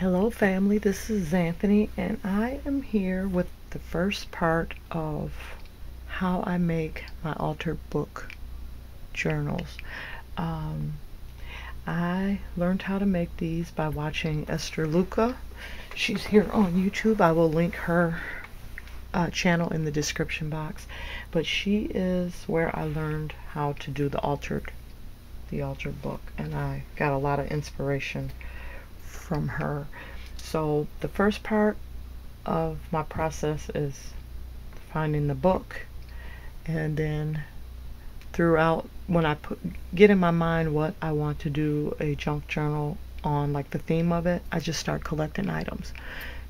Hello family, this is Anthony and I am here with the first part of how I make my altered book journals. Um, I learned how to make these by watching Esther Luka. She's here on YouTube. I will link her uh, channel in the description box. But she is where I learned how to do the altered the altar book and I got a lot of inspiration from her. So the first part of my process is finding the book. And then throughout when I put get in my mind what I want to do a junk journal on like the theme of it I just start collecting items.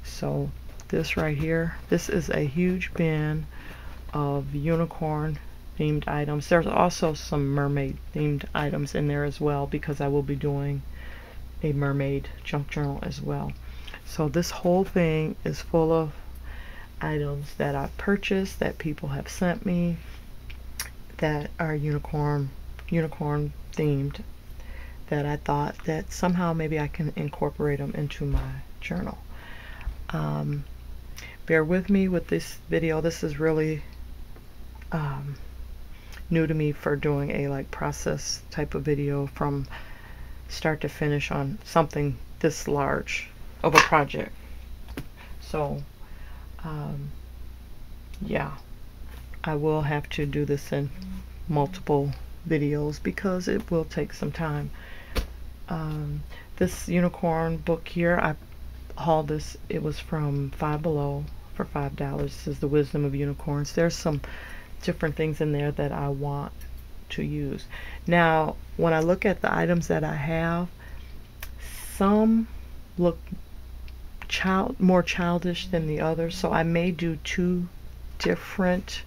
So this right here this is a huge bin of unicorn themed items. There's also some mermaid themed items in there as well because I will be doing a mermaid junk journal as well. So this whole thing is full of items that I've purchased that people have sent me that are unicorn unicorn themed that I thought that somehow maybe I can incorporate them into my journal. Um, bear with me with this video. This is really um, new to me for doing a like process type of video from start to finish on something this large of a project. So, um, yeah, I will have to do this in multiple videos because it will take some time. Um, this unicorn book here, I hauled this, it was from Five Below for $5. This is The Wisdom of Unicorns. There's some different things in there that I want to use. Now, when I look at the items that I have, some look child more childish than the others, so I may do two different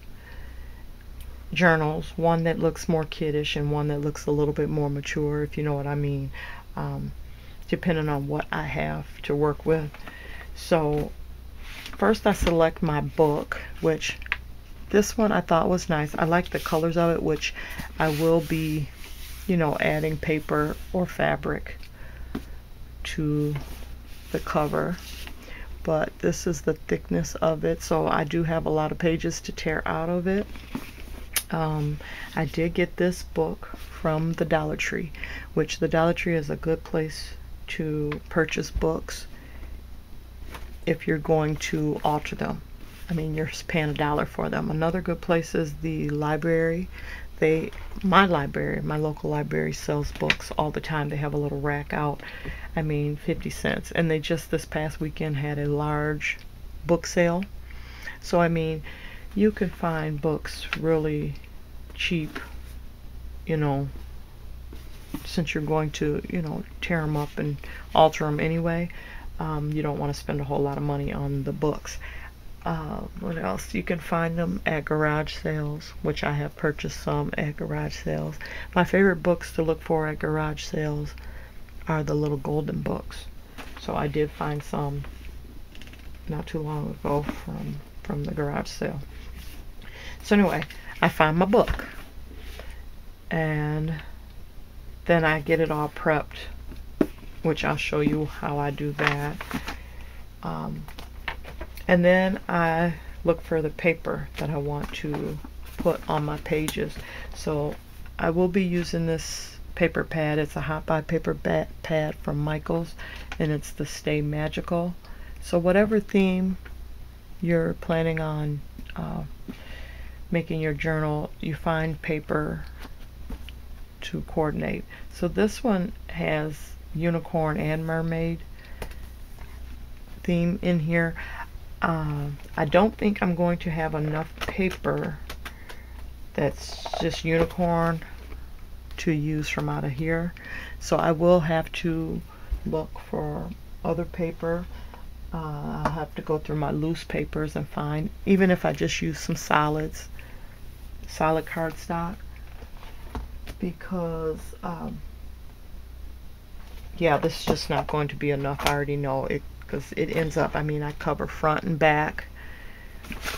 journals, one that looks more kiddish and one that looks a little bit more mature, if you know what I mean, um, depending on what I have to work with. So first I select my book, which this one I thought was nice. I like the colors of it, which I will be, you know, adding paper or fabric to the cover. But this is the thickness of it, so I do have a lot of pages to tear out of it. Um, I did get this book from the Dollar Tree, which the Dollar Tree is a good place to purchase books if you're going to alter them. I mean, you're paying a dollar for them. Another good place is the library. They, my library, my local library sells books all the time. They have a little rack out. I mean, 50 cents. And they just this past weekend had a large book sale. So, I mean, you can find books really cheap, you know, since you're going to, you know, tear them up and alter them anyway. Um, you don't want to spend a whole lot of money on the books. Uh, what else? You can find them at garage sales, which I have purchased some at garage sales. My favorite books to look for at garage sales are the little golden books. So I did find some not too long ago from from the garage sale. So anyway, I find my book and then I get it all prepped, which I'll show you how I do that. Um, and then I look for the paper that I want to put on my pages. So I will be using this paper pad. It's a hot buy paper pad from Michaels and it's the Stay Magical. So whatever theme you're planning on uh, making your journal, you find paper to coordinate. So this one has unicorn and mermaid theme in here. Uh, I don't think I'm going to have enough paper that's just unicorn to use from out of here. So I will have to look for other paper. Uh, I'll have to go through my loose papers and find, even if I just use some solids, solid cardstock, because, um, yeah, this is just not going to be enough. I already know it because it ends up, I mean, I cover front and back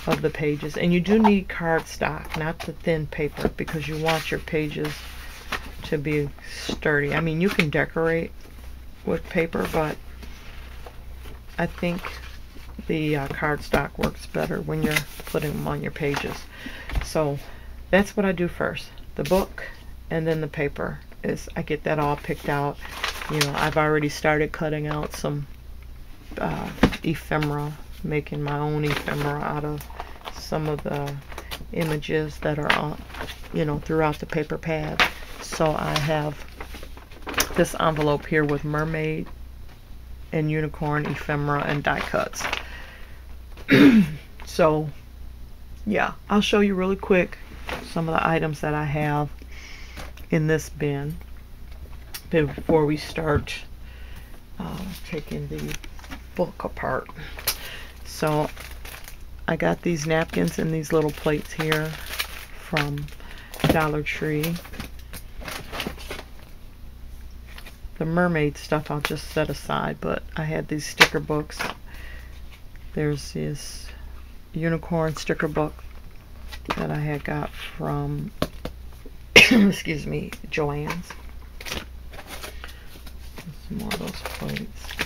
of the pages. And you do need cardstock, not the thin paper, because you want your pages to be sturdy. I mean, you can decorate with paper, but I think the uh, cardstock works better when you're putting them on your pages. So that's what I do first. The book and then the paper is I get that all picked out. You know, I've already started cutting out some uh, ephemera, making my own ephemera out of some of the images that are on, you know, throughout the paper pad. So I have this envelope here with mermaid and unicorn ephemera and die cuts. so yeah, I'll show you really quick some of the items that I have in this bin before we start uh, taking the book apart. So I got these napkins and these little plates here from Dollar Tree. The mermaid stuff I'll just set aside, but I had these sticker books. There's this unicorn sticker book that I had got from, excuse me, Joann's. Some more of those plates.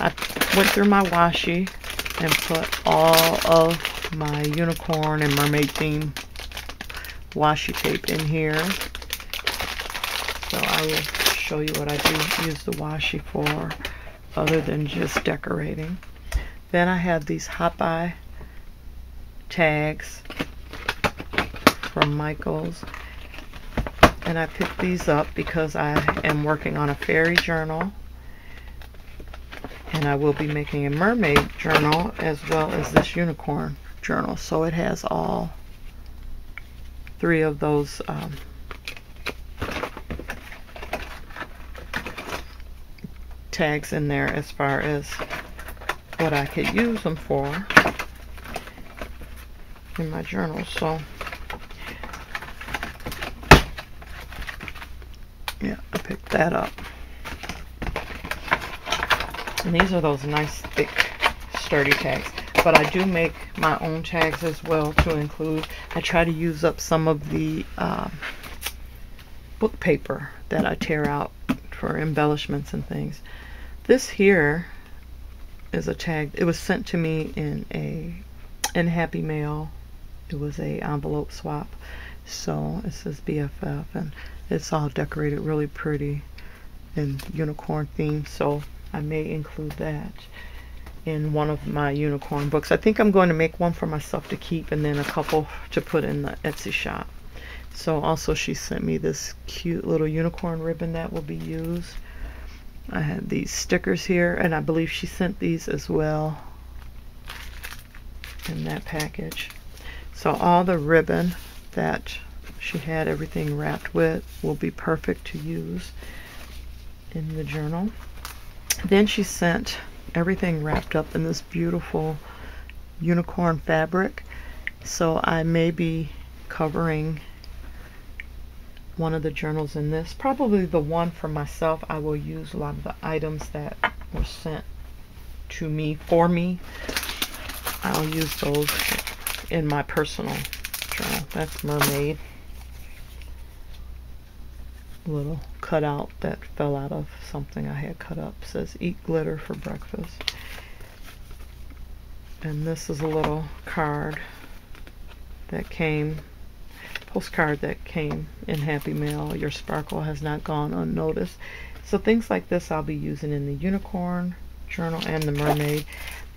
I went through my washi and put all of my unicorn and mermaid theme washi tape in here. So I will show you what I do use the washi for other than just decorating. Then I have these Buy tags from Michaels. And I picked these up because I am working on a fairy journal. And I will be making a mermaid journal as well as this unicorn journal. So it has all three of those um, tags in there as far as what I could use them for in my journal. So yeah, I picked that up. And these are those nice thick sturdy tags. But I do make my own tags as well to include. I try to use up some of the uh, book paper that I tear out for embellishments and things. This here is a tag. It was sent to me in a in Happy Mail. It was a envelope swap. So it says BFF and it's all decorated really pretty in unicorn theme. So I may include that in one of my unicorn books. I think I'm going to make one for myself to keep and then a couple to put in the Etsy shop. So also she sent me this cute little unicorn ribbon that will be used. I have these stickers here and I believe she sent these as well in that package. So all the ribbon that she had everything wrapped with will be perfect to use in the journal. Then she sent everything wrapped up in this beautiful unicorn fabric. So I may be covering one of the journals in this. Probably the one for myself. I will use a lot of the items that were sent to me for me. I'll use those in my personal journal. That's Mermaid. Little cutout that fell out of something I had cut up. It says eat glitter for breakfast. And this is a little card that came postcard that came in Happy Mail. Your sparkle has not gone unnoticed. So things like this I'll be using in the unicorn journal and the mermaid.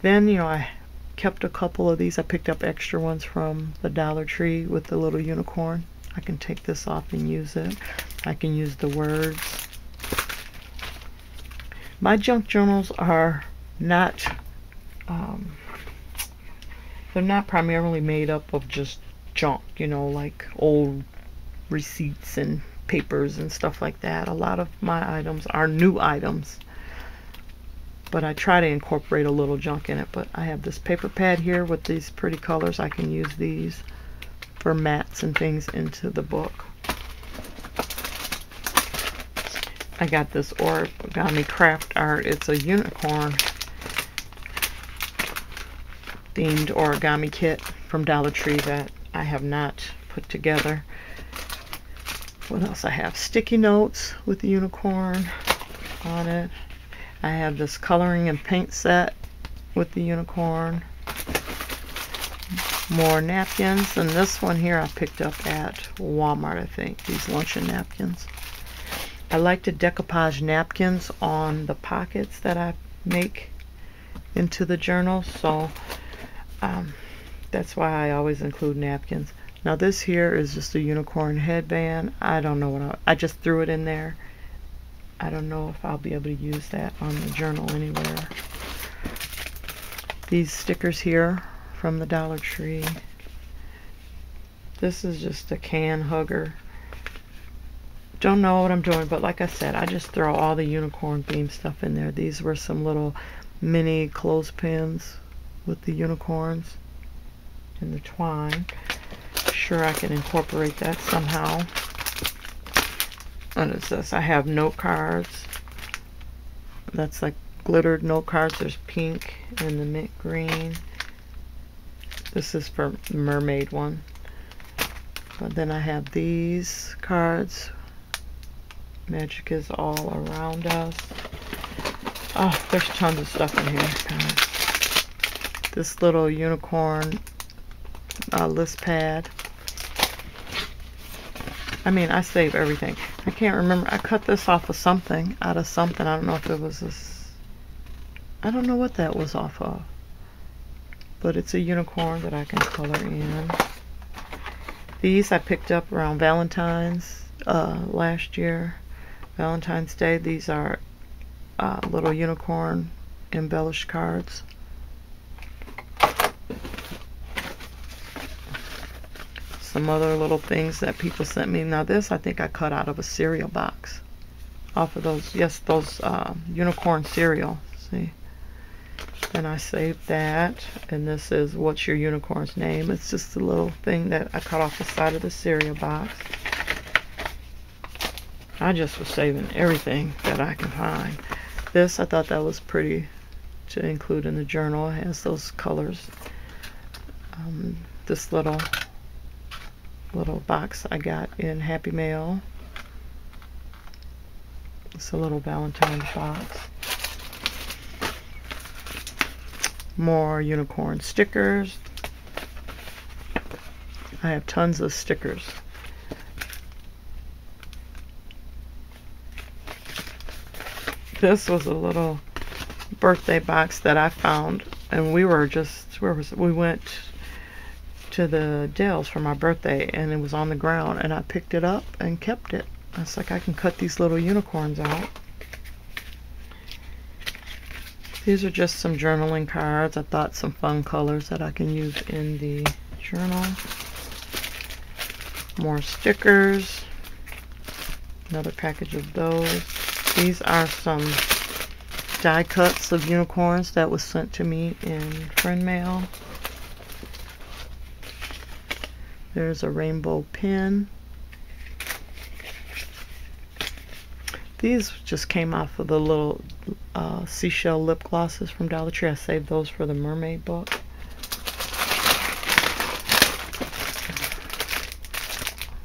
Then, you know, I kept a couple of these. I picked up extra ones from the Dollar Tree with the little unicorn. I can take this off and use it. I can use the words. My junk journals are not, um, they're not primarily made up of just junk, you know, like old receipts and papers and stuff like that. A lot of my items are new items. But I try to incorporate a little junk in it. But I have this paper pad here with these pretty colors. I can use these for mats and things into the book. I got this origami craft art. It's a unicorn themed origami kit from Dollar Tree that I have not put together. What else I have? Sticky notes with the unicorn on it. I have this coloring and paint set with the unicorn. More napkins, and this one here I picked up at Walmart, I think. These luncheon napkins. I like to decoupage napkins on the pockets that I make into the journal, so um, that's why I always include napkins. Now this here is just a unicorn headband. I don't know what I, I just threw it in there. I don't know if I'll be able to use that on the journal anywhere. These stickers here from the Dollar Tree. This is just a can hugger. Don't know what I'm doing, but like I said, I just throw all the unicorn theme stuff in there. These were some little mini clothespins with the unicorns and the twine. Sure I can incorporate that somehow. What is this? I have note cards. That's like glittered note cards. There's pink and the mint green. This is for mermaid one. But then I have these cards. Magic is all around us. Oh, there's tons of stuff in here, guys. This little unicorn uh, list pad. I mean, I save everything. I can't remember. I cut this off of something, out of something. I don't know if it was this. I don't know what that was off of. But it's a unicorn that I can color in. These I picked up around Valentine's uh, last year. Valentine's Day. These are uh, little unicorn embellished cards. some other little things that people sent me. Now this I think I cut out of a cereal box. Off of those, yes, those uh, unicorn cereal. See? And I saved that. And this is What's Your Unicorn's Name? It's just a little thing that I cut off the side of the cereal box. I just was saving everything that I can find. This, I thought that was pretty to include in the journal. It has those colors. Um, this little little box I got in Happy Mail. It's a little Valentine's box. More unicorn stickers. I have tons of stickers. This was a little birthday box that I found and we were just where was it? we went to the Dells for my birthday and it was on the ground and I picked it up and kept it. I was like, I can cut these little unicorns out. These are just some journaling cards. I thought some fun colors that I can use in the journal. More stickers. Another package of those. These are some die cuts of unicorns that was sent to me in friend mail. There's a rainbow pin. These just came off of the little uh, seashell lip glosses from Dollar Tree. I saved those for the mermaid book.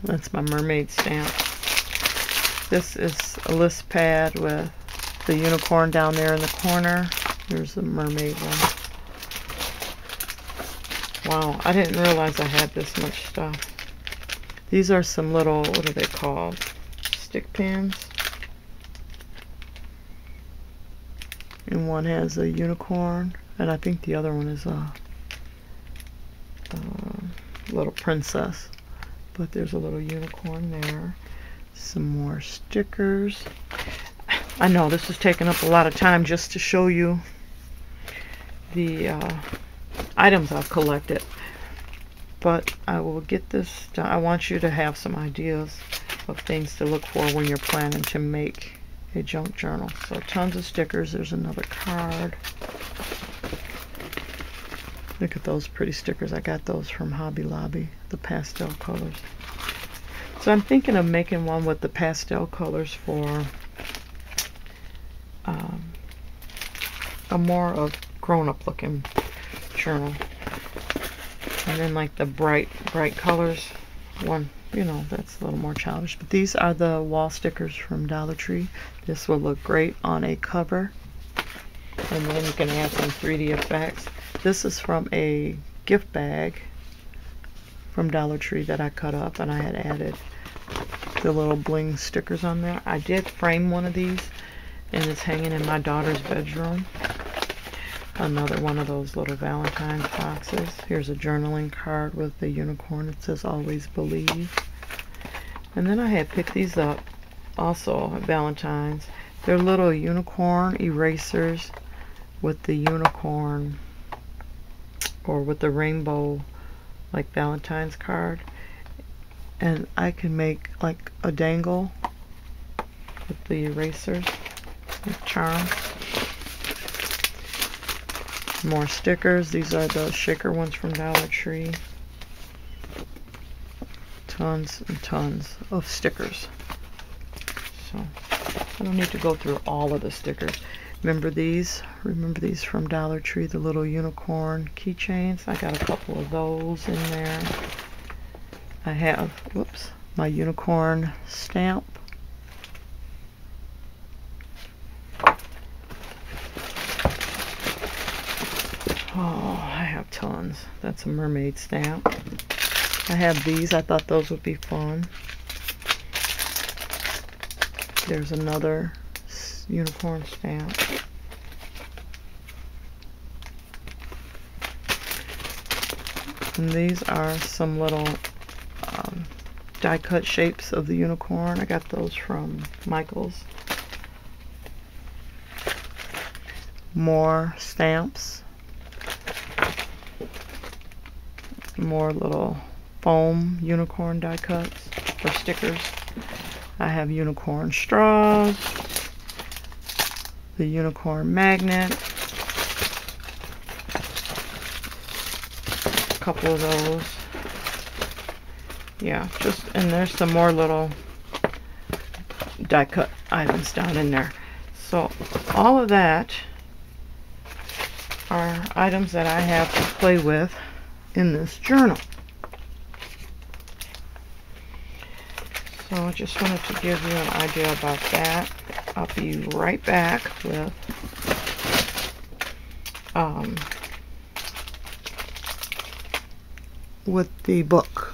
That's my mermaid stamp. This is a list pad with the unicorn down there in the corner. There's the mermaid one. Wow, I didn't realize I had this much stuff. These are some little, what are they called? Stick pins. And one has a unicorn, and I think the other one is a, a little princess. But there's a little unicorn there. Some more stickers. I know this is taking up a lot of time just to show you the uh, items I've collected. But I will get this done. I want you to have some ideas of things to look for when you're planning to make a junk journal. So tons of stickers. There's another card. Look at those pretty stickers. I got those from Hobby Lobby, the pastel colors. So I'm thinking of making one with the pastel colors for um, a more of grown-up looking journal. And then like the bright, bright colors. One, you know, that's a little more childish. But these are the wall stickers from Dollar Tree. This will look great on a cover. and then you can add some 3D effects. This is from a gift bag from Dollar Tree that I cut up and I had added the little bling stickers on there. I did frame one of these and it's hanging in my daughter's bedroom. Another one of those little Valentine's boxes. Here's a journaling card with the unicorn It says always believe. And then I had picked these up also at Valentine's. They're little unicorn erasers with the unicorn or with the rainbow like Valentine's card and I can make like a dangle with the erasers with charm more stickers. These are the shaker ones from Dollar Tree. Tons and tons of stickers. So I don't need to go through all of the stickers. Remember these? Remember these from Dollar Tree the little unicorn keychains? I got a couple of those in there. I have, whoops, my unicorn stamp. Oh, I have tons. That's a mermaid stamp. I have these. I thought those would be fun. There's another unicorn stamp. And these are some little um, die cut shapes of the unicorn. I got those from Michael's. More stamps. More little foam unicorn die cuts or stickers. I have unicorn straws. The unicorn magnet. A couple of those yeah, just, and there's some more little die cut items down in there. So all of that are items that I have to play with in this journal. So I just wanted to give you an idea about that. I'll be right back with um, with the book.